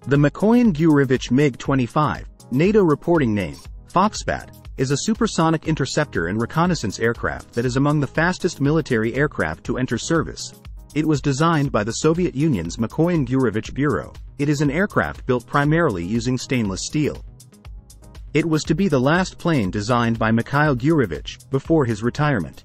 The Mikoyan Gurevich MiG-25, NATO reporting name, Foxbat, is a supersonic interceptor and reconnaissance aircraft that is among the fastest military aircraft to enter service. It was designed by the Soviet Union's Mikoyan Gurevich Bureau. It is an aircraft built primarily using stainless steel. It was to be the last plane designed by Mikhail Gurevich, before his retirement.